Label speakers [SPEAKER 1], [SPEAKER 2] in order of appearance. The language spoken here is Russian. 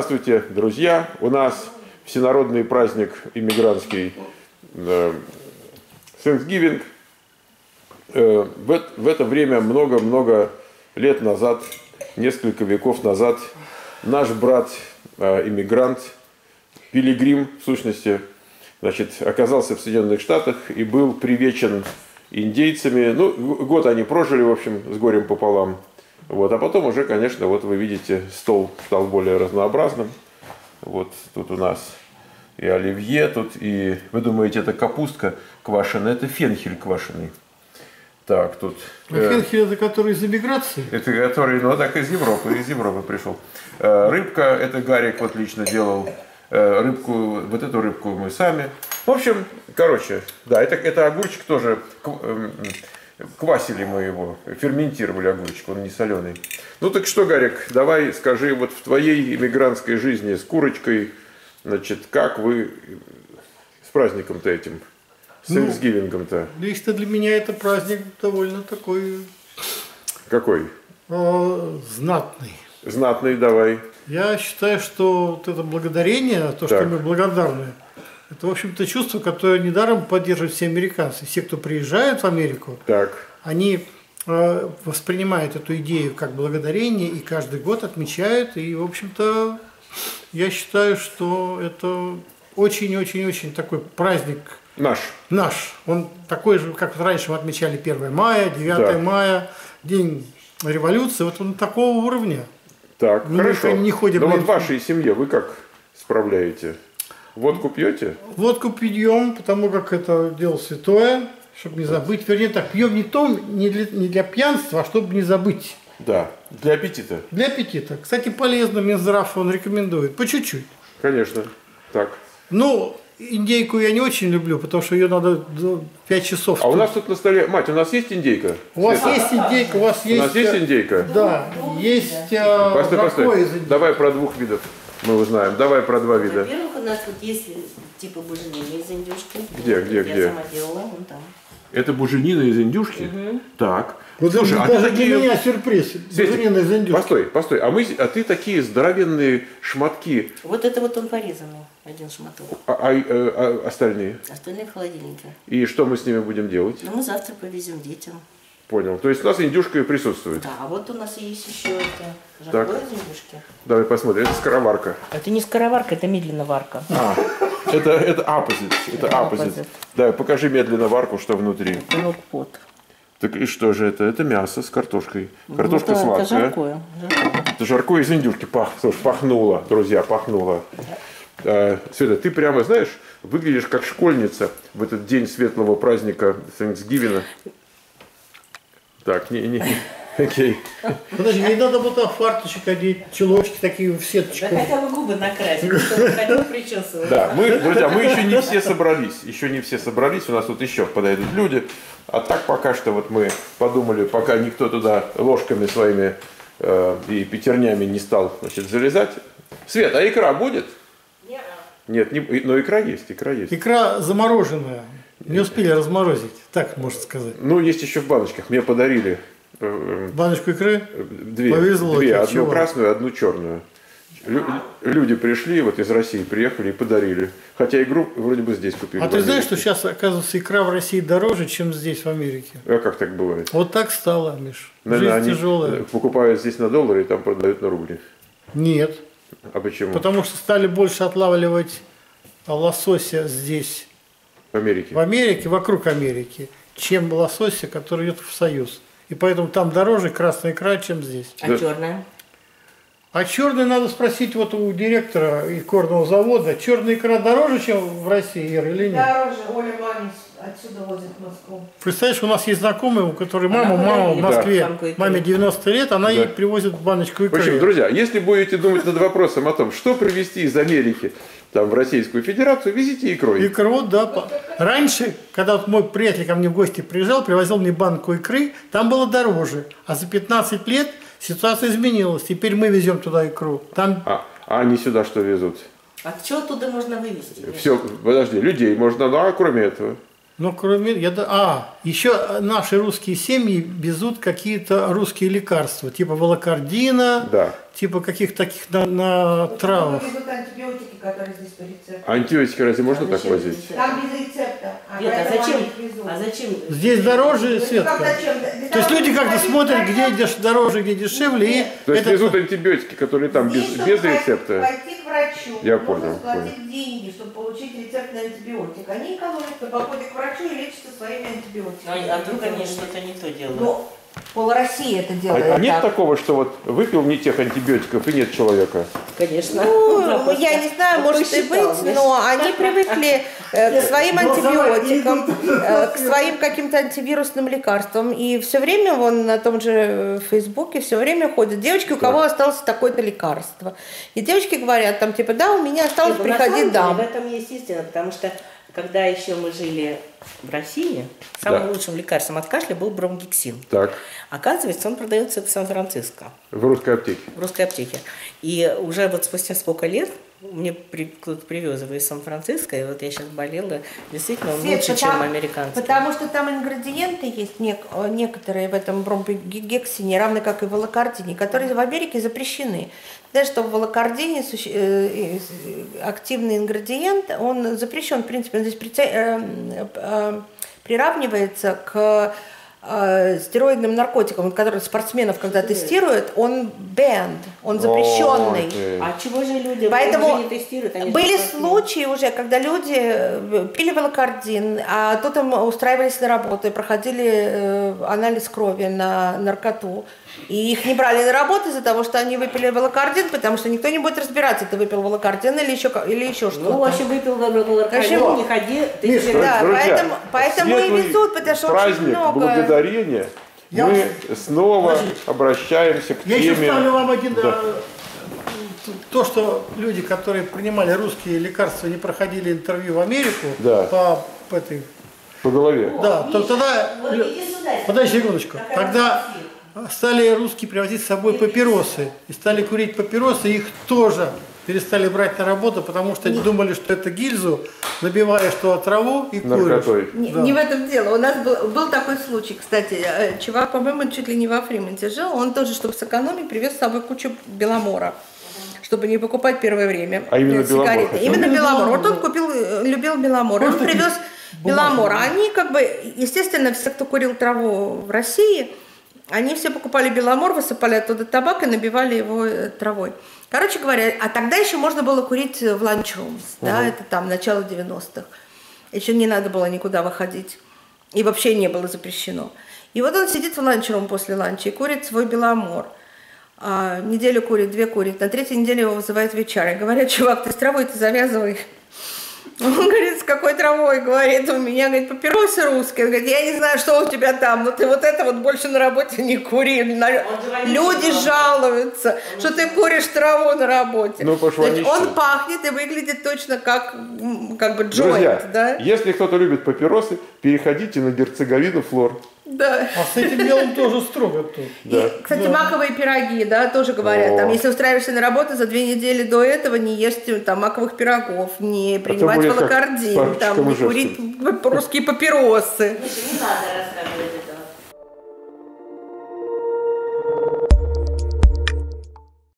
[SPEAKER 1] Здравствуйте, друзья! У нас всенародный праздник иммигрантский э, Thanksgiving. Э, в, это время много-много лет назад, несколько веков назад, наш брат, э, иммигрант, пилигрим, в сущности, значит, оказался в Соединенных Штатах и был привечен индейцами. Ну, год они прожили, в общем, с горем пополам. Вот, а потом уже, конечно, вот вы видите, стол стал более разнообразным. Вот тут у нас и оливье, тут и, вы думаете, это капустка квашеная, это фенхель квашеный. Так, тут...
[SPEAKER 2] А э, фенхель это который из эмиграции?
[SPEAKER 1] Это который, ну так, из Европы, из Европы пришел. Э, рыбка, это Гарик вот лично делал. Э, рыбку, вот эту рыбку мы сами. В общем, короче, да, это, это огурчик тоже эм, Квасили мы его, ферментировали огурчик, он не соленый. Ну так что, Гарик, давай скажи, вот в твоей иммигрантской жизни с курочкой, значит, как вы с праздником-то этим, с ну, Тhanksgiving-то?
[SPEAKER 2] Лично для меня это праздник довольно такой...
[SPEAKER 1] Какой?
[SPEAKER 2] Э, знатный.
[SPEAKER 1] Знатный, давай.
[SPEAKER 2] Я считаю, что вот это благодарение, то, так. что мы благодарны, это, в общем-то, чувство, которое недаром поддерживают все американцы. Все, кто приезжают в Америку,
[SPEAKER 1] так.
[SPEAKER 2] они э, воспринимают эту идею как благодарение и каждый год отмечают. И, в общем-то, я считаю, что это очень-очень-очень такой праздник.
[SPEAKER 1] Наш.
[SPEAKER 2] Наш. Он такой же, как раньше мы отмечали 1 мая, 9 да. мая, День революции. Вот он такого уровня.
[SPEAKER 1] Так, мы хорошо. Не ходим Но вот в вашей семье вы как справляете? Водку пьете?
[SPEAKER 2] Водку пьем, потому как это дело святое, чтобы не забыть. Вернее так, пьем не, то, не, для, не для пьянства, а чтобы не забыть.
[SPEAKER 1] Да, для аппетита.
[SPEAKER 2] Для аппетита. Кстати, полезно, Минздрав он рекомендует, по чуть-чуть.
[SPEAKER 1] Конечно, так.
[SPEAKER 2] Ну, индейку я не очень люблю, потому что ее надо 5 часов.
[SPEAKER 1] А тут. у нас тут на столе, мать, у нас есть индейка?
[SPEAKER 2] У вас Света? есть индейка, у вас есть...
[SPEAKER 1] У нас есть э, индейка?
[SPEAKER 2] Да, есть
[SPEAKER 1] постой, постой. Давай про двух видов мы узнаем. Давай про два вида.
[SPEAKER 3] Во-первых, у нас вот есть типа буженины из индюшки.
[SPEAKER 1] Где, где,
[SPEAKER 3] Я
[SPEAKER 1] где?
[SPEAKER 3] Я сама делала, вон там.
[SPEAKER 1] Это буженина из индюшки?
[SPEAKER 3] Угу.
[SPEAKER 1] Так.
[SPEAKER 2] Вот Слушай, а ты такие... для меня сюрприз. Буженина из индюшки.
[SPEAKER 1] Постой, постой. А, мы, а ты такие здоровенные шматки.
[SPEAKER 3] Вот это вот он порезанный, один шматок.
[SPEAKER 1] А, а, а, а остальные?
[SPEAKER 3] Остальные в холодильнике.
[SPEAKER 1] И что мы с ними будем делать?
[SPEAKER 3] Ну, мы завтра повезем детям.
[SPEAKER 1] Понял. То есть у нас индюшка и присутствует.
[SPEAKER 3] Да, вот у нас есть еще это жаркое из индюшки.
[SPEAKER 1] Давай посмотрим. Это скороварка.
[SPEAKER 3] Это не скороварка, это медленно варка.
[SPEAKER 1] А, это, это opposite. Это, это opposite. opposite. Да, покажи медленно варку, что внутри.
[SPEAKER 3] Локпот.
[SPEAKER 1] Так и что же это? Это мясо с картошкой. Ну, Картошка
[SPEAKER 3] это,
[SPEAKER 1] сладкая.
[SPEAKER 3] Это жаркое. жаркое.
[SPEAKER 1] Это жаркое из индюшки. Пах, слушай, пахнуло, друзья, пахнуло. А, Света, ты прямо, знаешь, выглядишь как школьница в этот день светлого праздника Thanksgiving. Так, не, не, окей.
[SPEAKER 2] Подожди, не надо было там фарточек одеть, чулочки такие в сеточку.
[SPEAKER 3] Да хотя бы губы накрасить, чтобы ходил причесывать.
[SPEAKER 1] Да, мы, друзья, мы еще не все собрались, еще не все собрались, у нас тут еще подойдут люди. А так пока что вот мы подумали, пока никто туда ложками своими э, и пятернями не стал значит, залезать. Свет, а икра будет?
[SPEAKER 3] Нет.
[SPEAKER 1] Нет, не, но икра есть, икра есть.
[SPEAKER 2] Икра замороженная. Не успели разморозить, так можно сказать.
[SPEAKER 1] Ну, есть еще в баночках. Мне подарили.
[SPEAKER 2] Э, Баночку икры?
[SPEAKER 1] Две. Повезло. Две. Одну чего? красную, одну черную. Лю- люди пришли, вот из России приехали и подарили. Хотя игру вроде бы здесь купили.
[SPEAKER 2] А ты знаешь, что сейчас, оказывается, икра в России дороже, чем здесь, в Америке?
[SPEAKER 1] А как так бывает?
[SPEAKER 2] Вот так стало, Миш.
[SPEAKER 1] Наверное, Жизнь они тяжелая. покупают здесь на доллары и там продают на рубли.
[SPEAKER 2] Нет.
[SPEAKER 1] А почему?
[SPEAKER 2] Потому что стали больше отлавливать лосося здесь
[SPEAKER 1] в Америке?
[SPEAKER 2] В Америке, вокруг Америки, чем лосося, который идет в Союз. И поэтому там дороже красная икра, чем здесь.
[SPEAKER 3] А да. черная?
[SPEAKER 2] А черная надо спросить вот у директора икорного завода. Черная икра дороже, чем в России, Ира, или нет?
[SPEAKER 4] Дороже. Оля маме отсюда возит в Москву.
[SPEAKER 2] Представляешь, у нас есть знакомый, у которой мама, мама в Москве, да. маме 90 лет, она да. ей привозит баночку икры.
[SPEAKER 1] В общем, друзья, если будете думать над вопросом о том, что привезти из Америки там, в Российскую Федерацию, везите икру.
[SPEAKER 2] Икру, да. Раньше, когда вот мой приятель ко мне в гости приезжал, привозил мне банку икры, там было дороже. А за 15 лет ситуация изменилась. Теперь мы везем туда икру. Там...
[SPEAKER 1] А, а они сюда что везут?
[SPEAKER 3] А что оттуда можно вывезти?
[SPEAKER 1] Все, подожди, людей можно, ну а кроме этого?
[SPEAKER 2] Но кроме... Я, да- а, еще наши русские семьи везут какие-то русские лекарства, типа волокордина,
[SPEAKER 1] Да.
[SPEAKER 2] типа каких-то таких на, на травах.
[SPEAKER 4] Которые здесь по рецепту.
[SPEAKER 1] Антибиотики разве можно
[SPEAKER 3] А
[SPEAKER 1] так возить?
[SPEAKER 3] здесь?
[SPEAKER 4] Там без рецепта. А
[SPEAKER 3] Нет, а зачем? А зачем?
[SPEAKER 2] Здесь дороже,
[SPEAKER 4] Ну,
[SPEAKER 2] Светка.
[SPEAKER 4] Для
[SPEAKER 2] То есть люди как-то смотрят, где деш- дороже, где дешевле, и
[SPEAKER 1] То есть
[SPEAKER 2] это
[SPEAKER 1] везут антибиотики, которые там без,
[SPEAKER 4] Здесь,
[SPEAKER 1] без
[SPEAKER 4] пойти-
[SPEAKER 1] рецепта.
[SPEAKER 4] Пойти к врачу,
[SPEAKER 1] Я понял,
[SPEAKER 4] заплатить деньги, чтобы получить рецепт на антибиотик. Они экономят, кто походит к врачу и лечится своими антибиотиками.
[SPEAKER 3] Ну, а вдруг они что-то не то делают?
[SPEAKER 4] Ну, пол России это делает.
[SPEAKER 1] а нет
[SPEAKER 4] так.
[SPEAKER 1] такого, что вот выпил не тех антибиотиков и нет человека?
[SPEAKER 3] Конечно.
[SPEAKER 5] Ну, я не знаю, может и быть, но они привыкли э, к своим антибиотикам, э, к своим каким-то антивирусным лекарствам. И все время вон на том же э, Фейсбуке все время ходят девочки, у кого осталось такое-то лекарство. И девочки говорят там типа, да, у меня осталось,
[SPEAKER 3] ну, на
[SPEAKER 5] приходи,
[SPEAKER 3] самом деле,
[SPEAKER 5] дам.
[SPEAKER 3] В этом есть истина, потому что когда еще мы жили в России, самым
[SPEAKER 1] Да.
[SPEAKER 3] лучшим лекарством от кашля был бромгексин.
[SPEAKER 1] Так,
[SPEAKER 3] Оказывается, он продается в Сан-Франциско,
[SPEAKER 1] в русской аптеке.
[SPEAKER 3] в русской аптеке. И уже вот спустя сколько лет мне при- кто-то привез его из Сан-Франциско, и вот я сейчас болела, действительно, он
[SPEAKER 5] Свет,
[SPEAKER 3] лучше,
[SPEAKER 5] потому-
[SPEAKER 3] чем американский.
[SPEAKER 5] Потому что там ингредиенты есть нек- э, некоторые в этом бромбигексине, равно как и в волокордине, которые в Америке запрещены. Знаешь, что в волокордине суще- э, э, активный ингредиент, он запрещен, в принципе, он здесь прице- э, э, приравнивается к э, стероидным наркотикам, которые спортсменов, когда тестируют, он banned, он запрещенный.
[SPEAKER 3] А чего же люди
[SPEAKER 5] Поэтому
[SPEAKER 3] не тестируют? Они
[SPEAKER 5] Были случаи уже, когда люди э, пили волокордин, а тут им устраивались на работу и проходили э, анализ крови на наркоту. И их не брали на работу из-за того, что они выпили волокордин, потому что никто не будет разбираться, ты выпил волокордин или еще, или еще что-то.
[SPEAKER 3] Ну, вообще выпил
[SPEAKER 5] Конечно.
[SPEAKER 3] ларкарин, не ходи. ты
[SPEAKER 2] Миша,
[SPEAKER 3] себе-
[SPEAKER 5] Да,
[SPEAKER 1] Друзья,
[SPEAKER 5] поэтому- поэтому и везут, потому что очень много-
[SPEAKER 1] благодарения
[SPEAKER 2] Я
[SPEAKER 1] мы снова
[SPEAKER 2] Подождите.
[SPEAKER 1] обращаемся к
[SPEAKER 2] Я еще
[SPEAKER 1] теме...
[SPEAKER 2] ставлю вам один...
[SPEAKER 1] Да.
[SPEAKER 2] э, То, что люди, которые принимали русские лекарства, не проходили интервью в Америку
[SPEAKER 1] Да.
[SPEAKER 2] по, по этой...
[SPEAKER 1] по голове.
[SPEAKER 2] Да, то тогда...
[SPEAKER 4] Вот.
[SPEAKER 2] Подожди секундочку. Тогда стали русские привозить с собой папиросы. И стали курить папиросы, их тоже перестали брать на работу, потому что думали, что это гильзу, набиваешь туда траву и куришь.
[SPEAKER 5] Не,
[SPEAKER 2] Да.
[SPEAKER 5] не в этом дело. У нас был, был такой случай, кстати. Э, Чувак, по-моему, чуть ли не во Фрименте жил. Он тоже, чтобы сэкономить, привез с собой кучу беломора чтобы не покупать первое время
[SPEAKER 1] А именно
[SPEAKER 5] э,
[SPEAKER 1] Беломор
[SPEAKER 5] сигареты.
[SPEAKER 1] хотел?
[SPEAKER 5] Именно
[SPEAKER 2] Именно
[SPEAKER 5] беломор. Вот
[SPEAKER 2] Беломор,
[SPEAKER 5] он купил, э, любил беломор. Он привез беломор. А Они как бы, естественно, все, кто курил траву в России, они все покупали беломор, высыпали оттуда табак и набивали его э, травой. Короче говоря, а тогда еще можно было курить в ланчрумс, да, это там начало 90-х. Еще не надо было никуда выходить. И вообще не было запрещено. И вот он сидит в ланчрум после ланча и курит свой беломор. А, неделю курит, две курит. На третьей неделе его вызывают. И говорят, чувак, ты с травой-то завязывай. Он говорит, с какой травой? Говорит, у меня, говорит, папиросы русские. Он говорит, я не знаю, что у тебя там, но ты вот это вот больше на работе не кури. На- Люди жалуются, что ты куришь траву на работе.
[SPEAKER 1] Ну, они
[SPEAKER 5] он пахнет и выглядит точно как, как бы джойнт,
[SPEAKER 1] Друзья,
[SPEAKER 5] да?
[SPEAKER 1] если кто-то любит папиросы, переходите на герцеговину флор.
[SPEAKER 5] Да.
[SPEAKER 2] А с этим делом тоже строго тут.
[SPEAKER 1] Да.
[SPEAKER 5] И, кстати, маковые пироги, да, тоже говорят.
[SPEAKER 1] О.
[SPEAKER 5] Там, если устраиваешься на работу за две недели до этого, не ешьте там маковых пирогов, не принимать
[SPEAKER 1] будет как
[SPEAKER 5] волокордин,
[SPEAKER 1] с
[SPEAKER 5] там, не курить русские папиросы.
[SPEAKER 3] Не надо рассказывать.